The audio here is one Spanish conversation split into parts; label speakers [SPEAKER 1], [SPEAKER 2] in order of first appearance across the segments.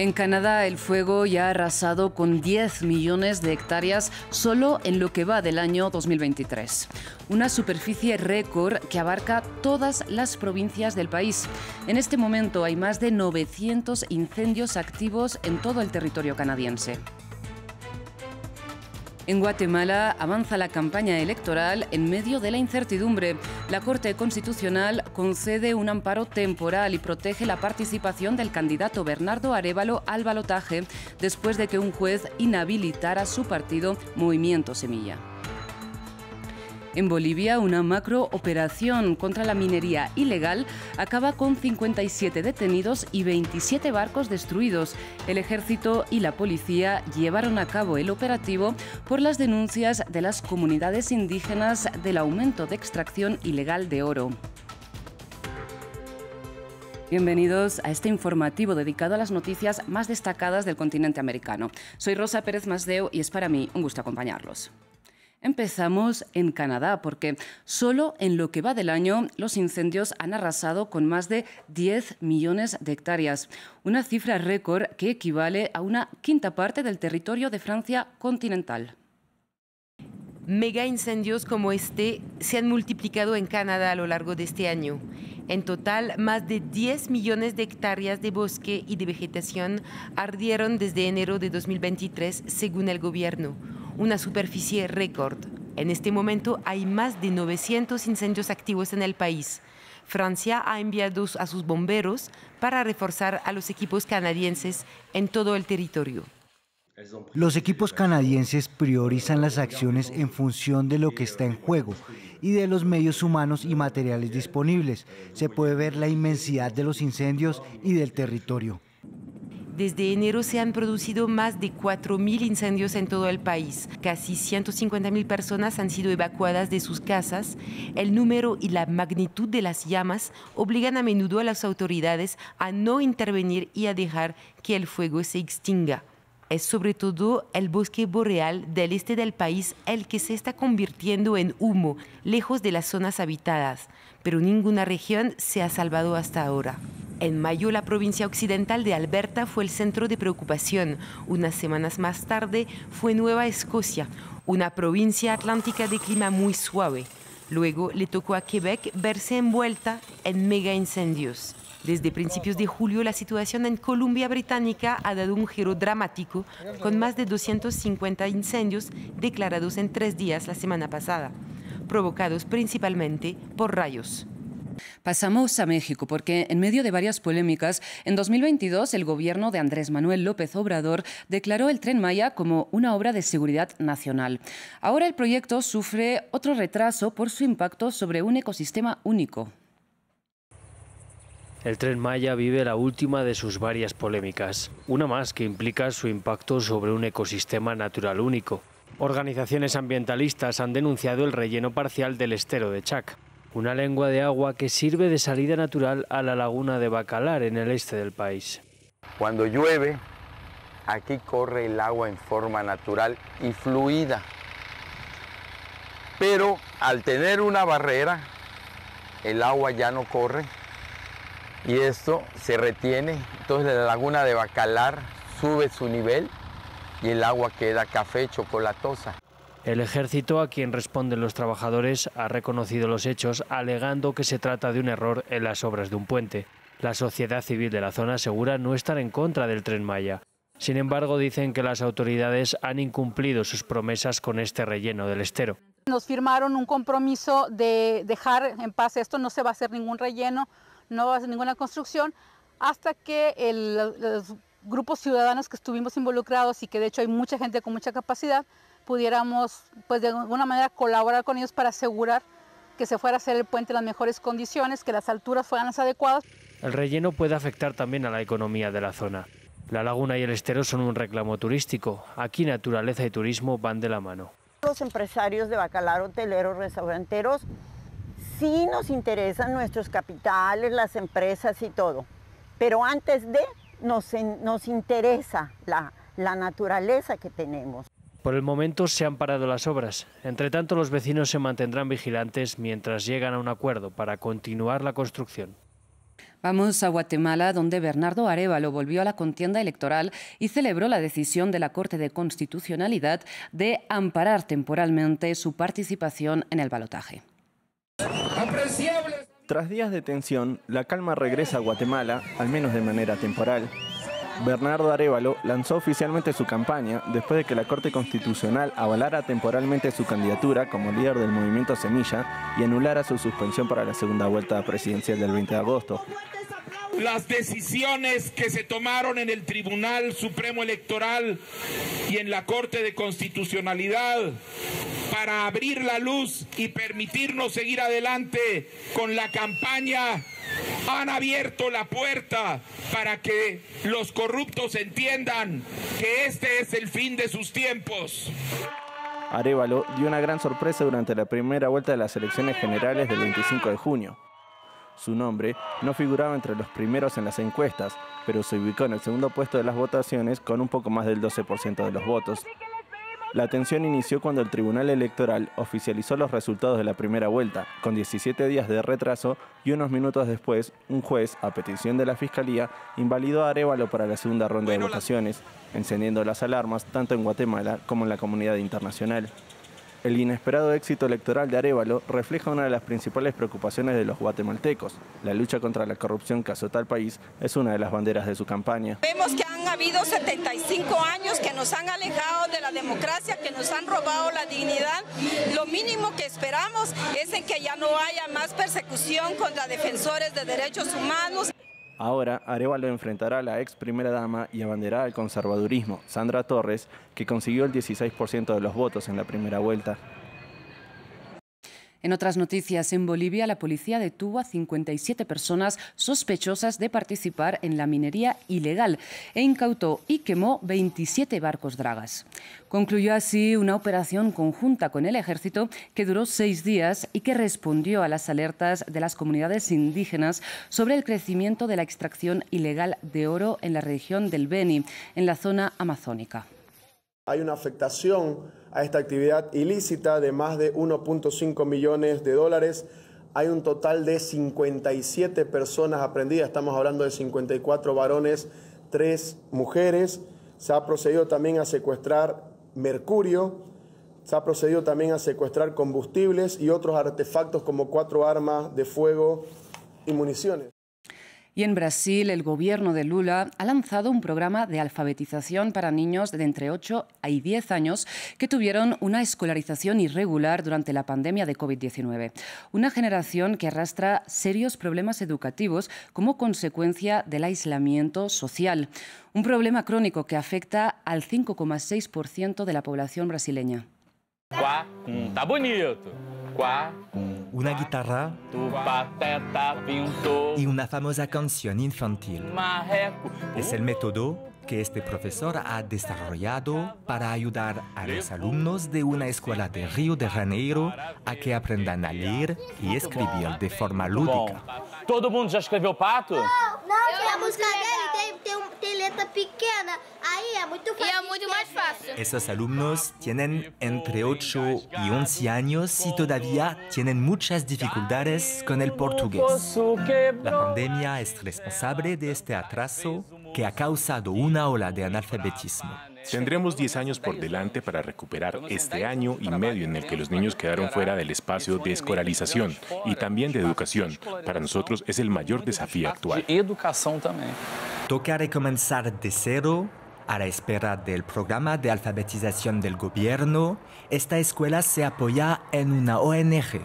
[SPEAKER 1] En Canadá el fuego ya ha arrasado con 10 millones de hectáreas solo en lo que va del año 2023. Una superficie récord que abarca todas las provincias del país. En este momento hay más de 900 incendios activos en todo el territorio canadiense. En Guatemala avanza la campaña electoral en medio de la incertidumbre. La Corte Constitucional concede un amparo temporal y protege la participación del candidato Bernardo Arevalo al balotaje después de que un juez inhabilitara su partido Movimiento Semilla. En Bolivia, una macrooperación contra la minería ilegal acaba con 57 detenidos y 27 barcos destruidos. El ejército y la policía llevaron a cabo el operativo por las denuncias de las comunidades indígenas del aumento de extracción ilegal de oro. Bienvenidos a este informativo dedicado a las noticias más destacadas del continente americano. Soy Rosa Pérez Masdeo y es para mí un gusto acompañarlos. Empezamos en Canadá, porque solo en lo que va del año los incendios han arrasado con más de 10 millones de hectáreas, una cifra récord que equivale a una quinta parte del territorio de Francia continental.
[SPEAKER 2] Mega incendios como este se han multiplicado en Canadá a lo largo de este año. En total, más de 10 millones de hectáreas de bosque y de vegetación ardieron desde enero de 2023, según el gobierno una superficie récord. En este momento hay más de 900 incendios activos en el país. Francia ha enviado a sus bomberos para reforzar a los equipos canadienses en todo el territorio.
[SPEAKER 3] Los equipos canadienses priorizan las acciones en función de lo que está en juego y de los medios humanos y materiales disponibles. Se puede ver la inmensidad de los incendios y del territorio.
[SPEAKER 2] Desde enero se han producido más de 4.000 incendios en todo el país. Casi 150.000 personas han sido evacuadas de sus casas. El número y la magnitud de las llamas obligan a menudo a las autoridades a no intervenir y a dejar que el fuego se extinga. Es sobre todo el bosque boreal del este del país el que se está convirtiendo en humo, lejos de las zonas habitadas, pero ninguna región se ha salvado hasta ahora. En mayo, la provincia occidental de Alberta fue el centro de preocupación. Unas semanas más tarde fue Nueva Escocia, una provincia atlántica de clima muy suave. Luego le tocó a Quebec verse envuelta en mega incendios. Desde principios de julio, la situación en Columbia Británica ha dado un giro dramático, con más de 250 incendios declarados en tres días la semana pasada, provocados principalmente por rayos.
[SPEAKER 1] Pasamos a México porque en medio de varias polémicas, en 2022 el gobierno de Andrés Manuel López Obrador declaró el tren Maya como una obra de seguridad nacional. Ahora el proyecto sufre otro retraso por su impacto sobre un ecosistema único.
[SPEAKER 4] El tren Maya vive la última de sus varias polémicas, una más que implica su impacto sobre un ecosistema natural único. Organizaciones ambientalistas han denunciado el relleno parcial del estero de Chac, una lengua de agua que sirve de salida natural a la laguna de Bacalar en el este del país.
[SPEAKER 5] Cuando llueve, aquí corre el agua en forma natural y fluida. Pero al tener una barrera, el agua ya no corre y esto se retiene. Entonces la laguna de Bacalar sube su nivel y el agua queda café chocolatosa.
[SPEAKER 4] El ejército, a quien responden los trabajadores, ha reconocido los hechos, alegando que se trata de un error en las obras de un puente. La sociedad civil de la zona asegura no estar en contra del tren Maya. Sin embargo, dicen que las autoridades han incumplido sus promesas con este relleno del estero.
[SPEAKER 6] Nos firmaron un compromiso de dejar en paz esto, no se va a hacer ningún relleno, no va a hacer ninguna construcción, hasta que los grupos ciudadanos que estuvimos involucrados y que de hecho hay mucha gente con mucha capacidad, pudiéramos pues de alguna manera colaborar con ellos para asegurar que se fuera a hacer el puente en las mejores condiciones, que las alturas fueran las adecuadas.
[SPEAKER 4] El relleno puede afectar también a la economía de la zona. La laguna y el estero son un reclamo turístico. Aquí naturaleza y turismo van de la mano.
[SPEAKER 7] Los empresarios de bacalar, hoteleros, restauranteros, sí nos interesan nuestros capitales, las empresas y todo. Pero antes de, nos, nos interesa la, la naturaleza que tenemos.
[SPEAKER 4] Por el momento se han parado las obras. Entre tanto, los vecinos se mantendrán vigilantes mientras llegan a un acuerdo para continuar la construcción.
[SPEAKER 1] Vamos a Guatemala, donde Bernardo Arevalo volvió a la contienda electoral y celebró la decisión de la Corte de Constitucionalidad de amparar temporalmente su participación en el balotaje.
[SPEAKER 8] Tras días de tensión, la calma regresa a Guatemala, al menos de manera temporal. Bernardo Arevalo lanzó oficialmente su campaña después de que la Corte Constitucional avalara temporalmente su candidatura como líder del movimiento Semilla y anulara su suspensión para la segunda vuelta presidencial del 20 de agosto.
[SPEAKER 9] Las decisiones que se tomaron en el Tribunal Supremo Electoral y en la Corte de Constitucionalidad para abrir la luz y permitirnos seguir adelante con la campaña han abierto la puerta para que los corruptos entiendan que este es el fin de sus tiempos.
[SPEAKER 8] Arevalo dio una gran sorpresa durante la primera vuelta de las elecciones generales del 25 de junio. Su nombre no figuraba entre los primeros en las encuestas, pero se ubicó en el segundo puesto de las votaciones con un poco más del 12% de los votos. La tensión inició cuando el Tribunal Electoral oficializó los resultados de la primera vuelta, con 17 días de retraso y unos minutos después, un juez, a petición de la Fiscalía, invalidó a Arevalo para la segunda ronda de votaciones, encendiendo las alarmas tanto en Guatemala como en la comunidad internacional. El inesperado éxito electoral de Arevalo refleja una de las principales preocupaciones de los guatemaltecos. La lucha contra la corrupción que azota al país es una de las banderas de su campaña.
[SPEAKER 10] Vemos que han habido 75 años que nos han alejado de la democracia, que nos han robado la dignidad. Lo mínimo que esperamos es en que ya no haya más persecución contra defensores de derechos humanos.
[SPEAKER 8] Ahora, Arevalo enfrentará a la ex primera dama y abanderada al conservadurismo, Sandra Torres, que consiguió el 16% de los votos en la primera vuelta.
[SPEAKER 1] En otras noticias, en Bolivia la policía detuvo a 57 personas sospechosas de participar en la minería ilegal e incautó y quemó 27 barcos dragas. Concluyó así una operación conjunta con el ejército que duró seis días y que respondió a las alertas de las comunidades indígenas sobre el crecimiento de la extracción ilegal de oro en la región del Beni, en la zona amazónica.
[SPEAKER 11] Hay una afectación a esta actividad ilícita de más de 1.5 millones de dólares. Hay un total de 57 personas aprendidas, estamos hablando de 54 varones, 3 mujeres. Se ha procedido también a secuestrar mercurio, se ha procedido también a secuestrar combustibles y otros artefactos como cuatro armas de fuego y municiones.
[SPEAKER 1] Y en Brasil, el gobierno de Lula ha lanzado un programa de alfabetización para niños de entre 8 y 10 años que tuvieron una escolarización irregular durante la pandemia de COVID-19. Una generación que arrastra serios problemas educativos como consecuencia del aislamiento social. Un problema crónico que afecta al 5,6% de la población brasileña.
[SPEAKER 12] Tá bonito.
[SPEAKER 13] Una guitarra y una famosa canción infantil. Es el método que este profesor ha desarrollado para ayudar a los alumnos de una escuela de Río de Janeiro a que aprendan a leer y escribir de forma lúdica.
[SPEAKER 12] Todo mundo já escreveu pato?
[SPEAKER 14] Não, não, a música dele tem, tem, tem letra pequena, aí é muito fácil.
[SPEAKER 15] E é muito mais fácil.
[SPEAKER 13] Esos alumnos tienen entre 8 y 11 años y todavía tienen muchas dificultades con el portugués. La pandemia es responsable de este atraso que ha causado una ola de analfabetismo.
[SPEAKER 16] Tendremos 10 años por delante para recuperar este año y medio en el que los niños quedaron fuera del espacio de escolarización y también de educación. Para nosotros es el mayor desafío actual.
[SPEAKER 13] Toca recomenzar de cero a la espera del programa de alfabetización del gobierno, esta escuela se apoya en una ONG.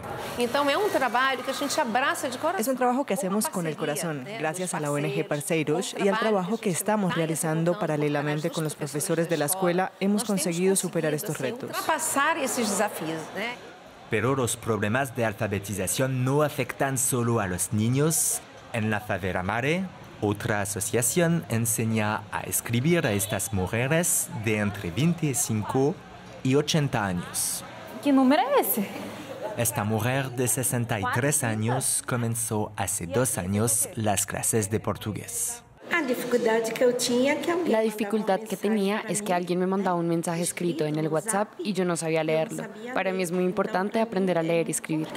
[SPEAKER 17] Es un trabajo que hacemos con el corazón, gracias a la ONG Parceiros y al trabajo que estamos realizando paralelamente con los profesores de la escuela, hemos conseguido superar estos retos.
[SPEAKER 13] Pero los problemas de alfabetización no afectan solo a los niños. En la Favela Mare, otra asociación enseña a escribir a estas mujeres de entre 25 y 80 años.
[SPEAKER 15] ¿Qué número es ese?
[SPEAKER 13] Esta mujer de 63 años comenzó hace dos años las clases de portugués.
[SPEAKER 15] La dificultad que tenía es que alguien me mandaba un mensaje escrito en el WhatsApp y yo no sabía leerlo. Para mí es muy importante aprender a leer y escribir.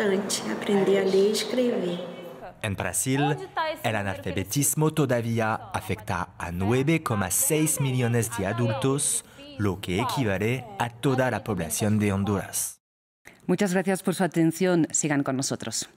[SPEAKER 13] En Brasil, el analfabetismo todavía afecta a 9,6 millones de adultos, lo que equivale a toda la población de Honduras.
[SPEAKER 1] Muchas gracias por su atención. Sigan con nosotros.